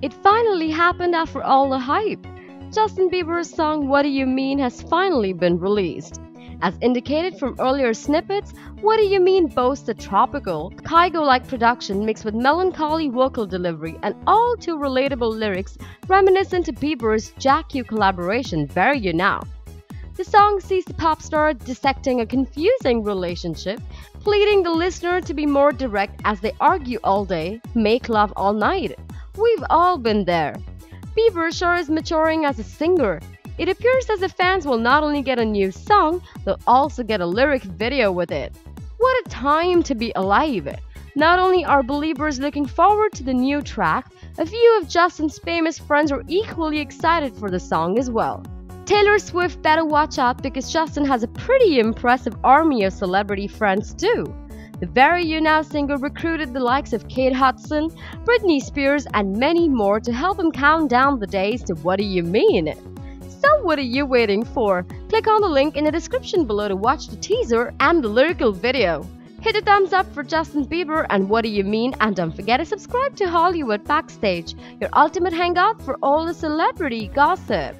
It finally happened after all the hype. Justin Bieber's song What Do You Mean has finally been released. As indicated from earlier snippets, What Do You Mean boasts a tropical, Kygo like production mixed with melancholy vocal delivery and all too relatable lyrics reminiscent to Bieber's Jack Ü collaboration Where Are You Now. The song sees the pop star dissecting a confusing relationship, pleading the listener to be more direct as they argue all day, make love all night. We've all been there. Bieber sure is maturing as a singer. It appears as if fans will not only get a new song, they'll also get a lyric video with it. What a time to be alive! Not only are Beliebers looking forward to the new track, a few of Justin's famous friends are equally excited for the song as well. Taylor Swift better watch out because Justin has a pretty impressive army of celebrity friends too. The Where Are You Now singer recruited the likes of Kate Hudson, Britney Spears, and many more to help him count down the days to What Do You Mean? So, what are you waiting for? Click on the link in the description below to watch the teaser and the lyrical video. Hit a thumbs up for Justin Bieber and What Do You Mean? And don't forget to subscribe to Hollywood Backstage, your ultimate hangout for all the celebrity gossip.